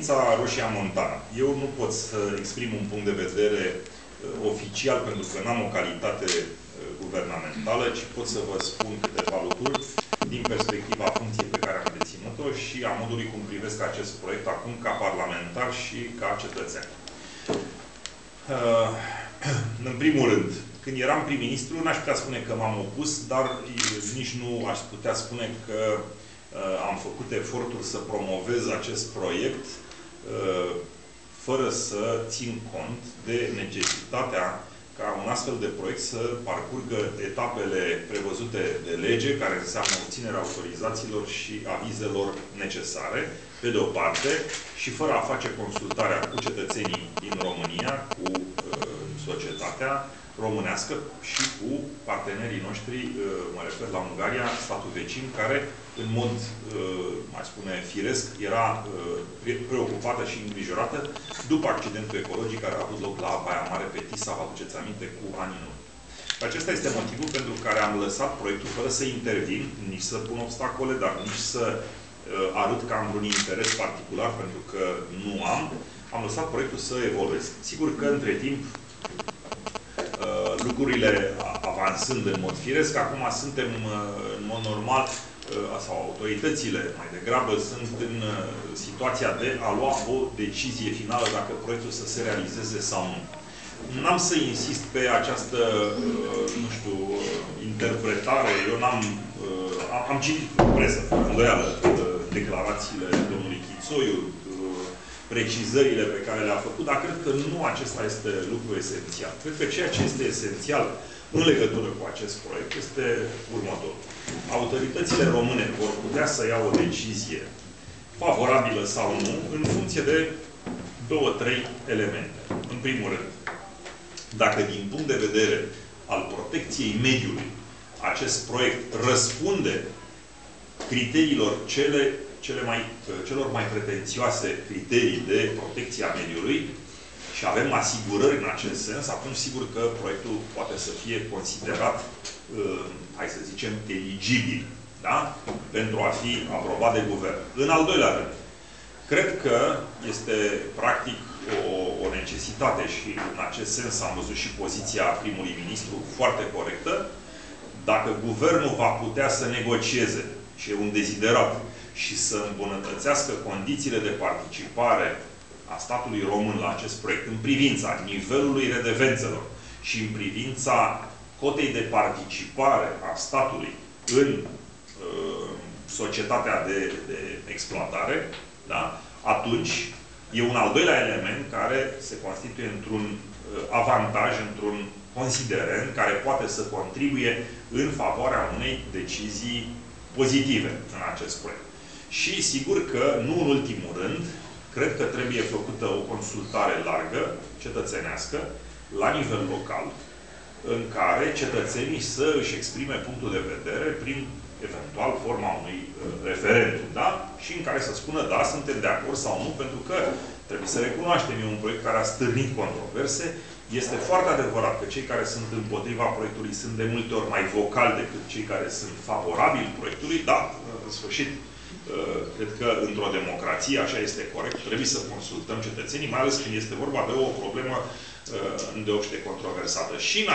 provința Roșia Montana. Eu nu pot să exprim un punct de vedere uh, oficial, pentru că n-am o calitate uh, guvernamentală, ci pot să vă spun câteva lucruri din perspectiva funcției pe care am deținut-o și a modului cum privesc acest proiect acum ca parlamentar și ca cetățean. Uh, în primul rând, când eram prim-ministru, n-aș putea spune că m-am opus, dar nici nu aș putea spune că uh, am făcut eforturi să promovez acest proiect uh, fără să țin cont de necesitatea ca un astfel de proiect să parcurgă etapele prevăzute de lege, care înseamnă obținerea autorizațiilor și avizelor necesare, pe de o parte, și fără a face consultarea cu cetățenii din România, cu uh, societatea, românească și cu partenerii noștri, uh, mă refer la Ungaria, statul vecin, care, în mod, uh, mai spune, firesc, era uh, preocupată și îngrijorată după accidentul ecologic care a avut loc la Baia Mare, pe Tisa, vă aduceți aminte, cu anii în acesta este motivul pentru care am lăsat proiectul fără să intervin, nici să pun obstacole, dar nici să arăt că am un interes particular, pentru că nu am. Am lăsat proiectul să evolueze. Sigur că, între timp, lucrurile avansând în mod firesc, acum suntem uh, în mod normal, uh, sau autoritățile mai degrabă sunt în uh, situația de a lua o decizie finală dacă proiectul să se realizeze sau nu. N-am să insist pe această, nu știu, interpretare. Eu n-am... Am, am citit în presă, îndoială, declarațiile domnului Chițoiu, precizările pe care le-a făcut, dar cred că nu acesta este lucru esențial. Cred că ceea ce este esențial în legătură cu acest proiect este următorul. Autoritățile române vor putea să ia o decizie favorabilă sau nu, în funcție de două, trei elemente. În primul rând, dacă din punct de vedere al protecției mediului acest proiect răspunde criteriilor cele cele mai, celor mai pretențioase criterii de protecție a mediului și avem asigurări în acest sens, atunci sigur că proiectul poate să fie considerat, uh, hai să zicem, eligibil, da? pentru a fi aprobat de guvern. În al doilea rând, cred că este practic o, o necesitate și în acest sens am văzut și poziția primului ministru foarte corectă, dacă guvernul va putea să negocieze, și e un deziderat, și să îmbunătățească condițiile de participare a statului român la acest proiect în privința nivelului redevențelor și în privința cotei de participare a statului în uh, societatea de, de exploatare, da? atunci e un al doilea element care se constituie într-un uh, avantaj, într-un considerent care poate să contribuie în favoarea unei decizii pozitive în acest proiect. Și sigur că, nu în ultimul rând, cred că trebuie făcută o consultare largă, cetățenească, la nivel local, în care cetățenii să își exprime punctul de vedere prin eventual forma unui uh, referendum, da? Și în care să spună, da, suntem de acord sau nu, pentru că trebuie să recunoaștem, e un proiect care a stârnit controverse. Este foarte adevărat că cei care sunt împotriva proiectului sunt de multe ori mai vocali decât cei care sunt favorabili proiectului, da, în sfârșit, Uh, cred că într-o democrație, așa este corect, trebuie să consultăm cetățenii, mai ales când este vorba de o problemă uh, îndeopște controversată. Și în